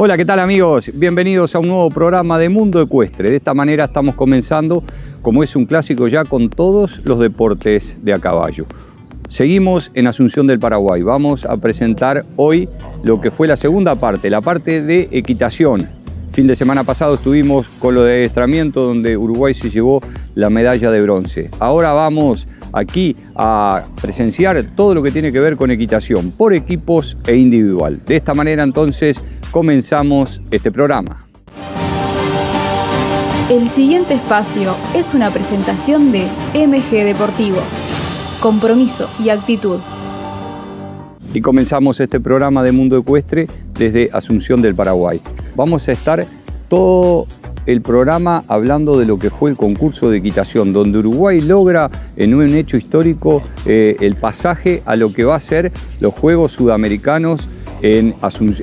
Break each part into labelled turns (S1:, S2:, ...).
S1: Hola, ¿qué tal amigos? Bienvenidos a un nuevo programa de Mundo Ecuestre. De esta manera estamos comenzando, como es un clásico ya, con todos los deportes de a caballo. Seguimos en Asunción del Paraguay. Vamos a presentar hoy lo que fue la segunda parte, la parte de equitación. Fin de semana pasado estuvimos con lo de adiestramiento donde Uruguay se llevó la medalla de bronce. Ahora vamos aquí a presenciar todo lo que tiene que ver con equitación por equipos e individual. De esta manera entonces comenzamos este programa.
S2: El siguiente espacio es una presentación de MG Deportivo. Compromiso y actitud.
S1: Y comenzamos este programa de Mundo Ecuestre desde Asunción del Paraguay. Vamos a estar todo el programa hablando de lo que fue el concurso de equitación, donde Uruguay logra en un hecho histórico eh, el pasaje a lo que va a ser los Juegos Sudamericanos en,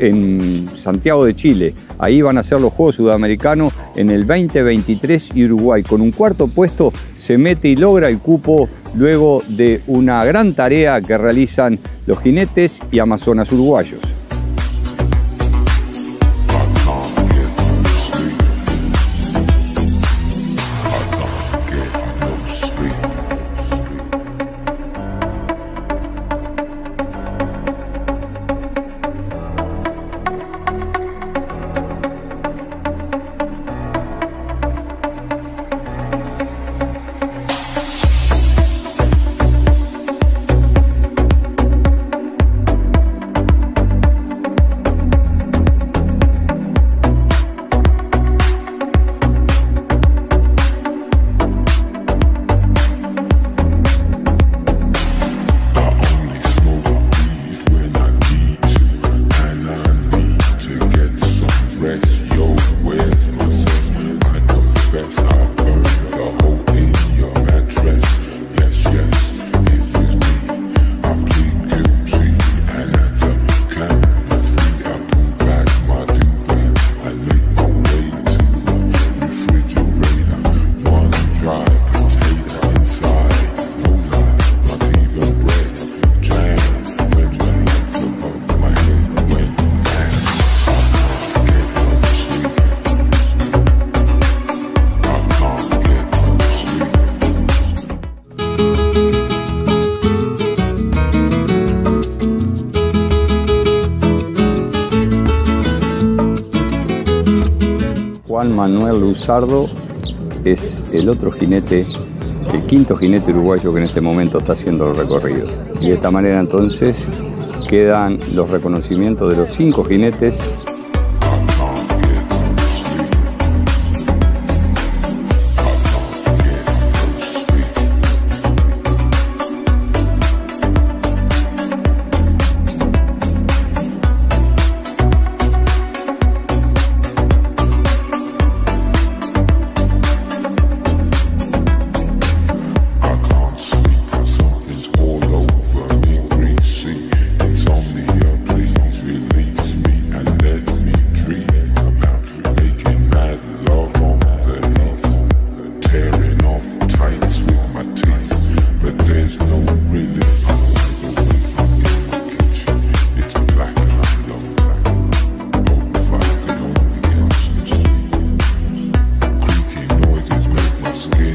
S1: en, Santiago de Chile. Ahí van a ser los Juegos Sudamericanos en el 2023 y Uruguay con un cuarto puesto se mete y logra el cupo luego de una gran tarea que realizan los jinetes y amazonas uruguayos. Manuel Luzardo es el otro jinete, el quinto jinete uruguayo que en este momento está haciendo el recorrido. Y de esta manera entonces quedan los reconocimientos de los cinco jinetes skin.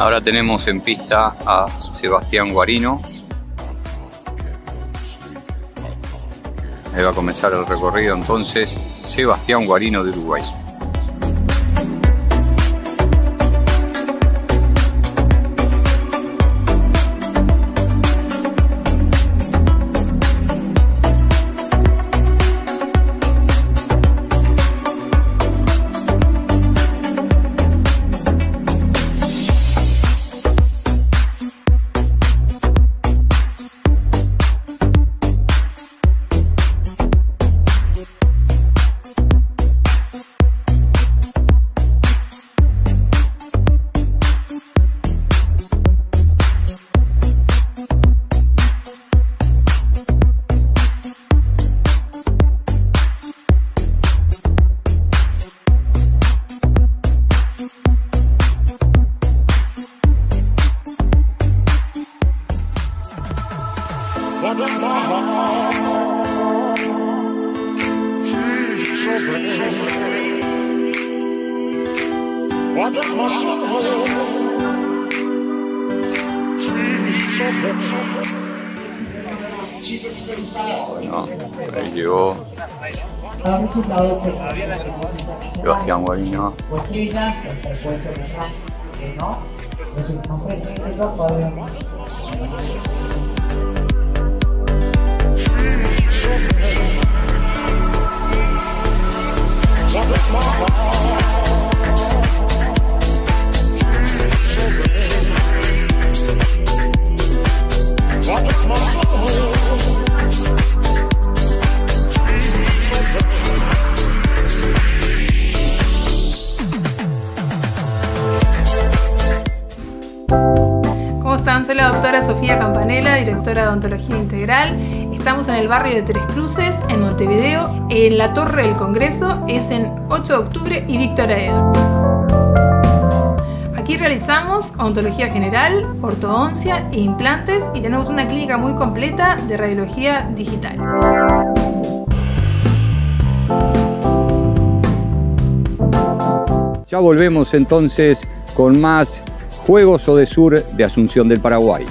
S1: Ahora tenemos en pista a Sebastián Guarino. Ahí va a comenzar el recorrido entonces Sebastián Guarino de Uruguay.
S3: Bueno, ahí llegó
S4: Los resultados se
S3: Sebastián Guarino.
S5: Sofía Campanella, directora de Odontología Integral. Estamos en el barrio de Tres Cruces, en Montevideo. En la Torre del Congreso es en 8 de octubre y Víctor Aedo. Aquí realizamos odontología general, ortodoncia e implantes y tenemos una clínica muy completa de radiología digital.
S3: Ya volvemos entonces con más Juegos o de Sur de Asunción del Paraguay.